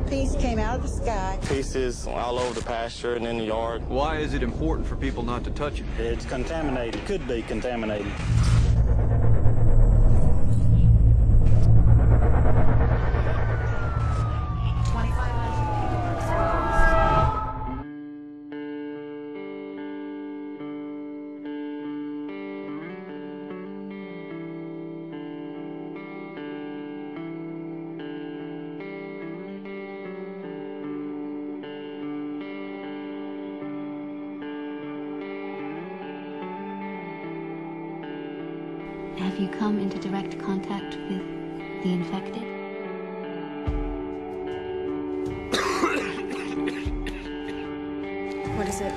piece came out of the sky. Pieces all over the pasture and in the yard. Why is it important for people not to touch it? It's contaminated, could be contaminated. Have you come into direct contact with the infected? What is it?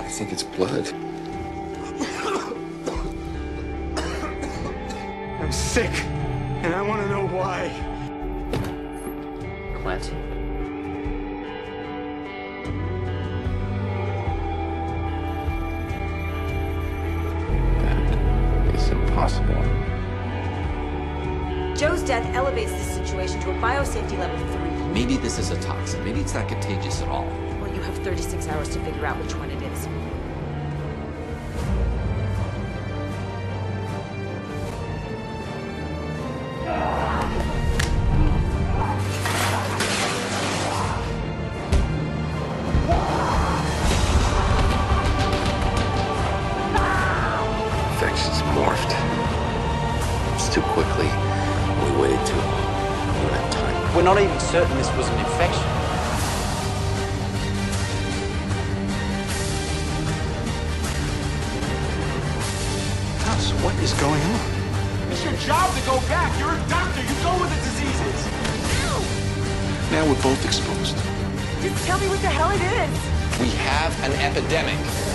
I think it's blood. I'm sick, and I want to know why. Clancy. That is impossible. Joe's death elevates this situation to a biosafety level 3. Maybe this is a toxin. Maybe it's not contagious at all. Well, you have 36 hours to figure out which one it is. Too quickly. We waited too long. We don't have time. We're not even certain this was an infection. House, what is going on? It's your job to go back. You're a doctor. You go where the disease is. Now we're both exposed. Just tell me what the hell it is. We have an epidemic.